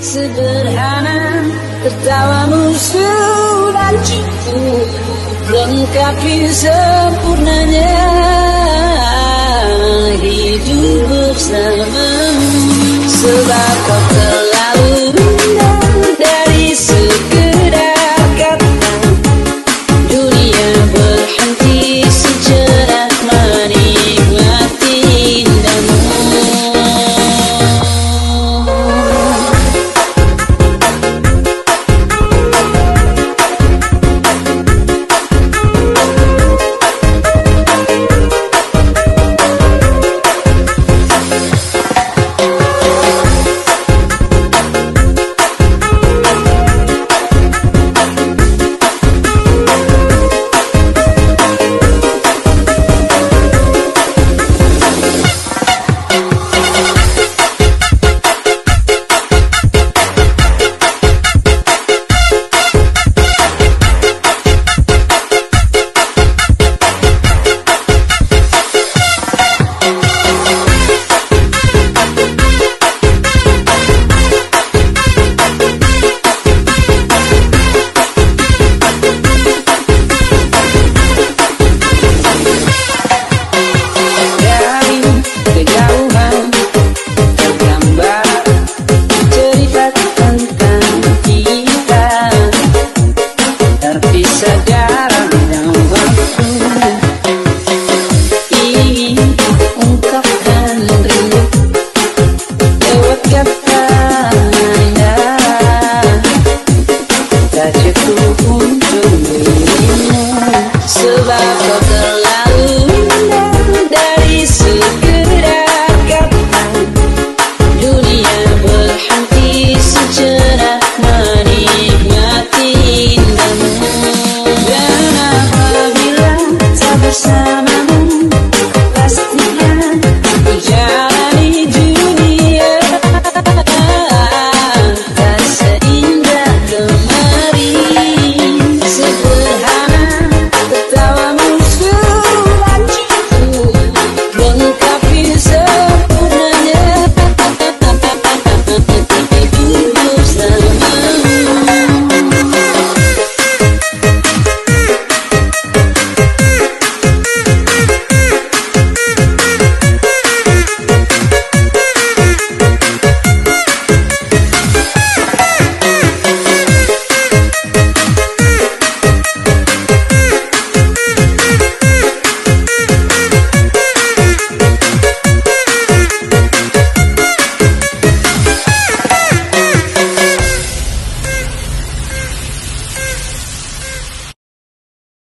sederhana Tertawamu sudah cukup. Lengkapi sempurnanya Hidup bersamamu. Sebab kau sun.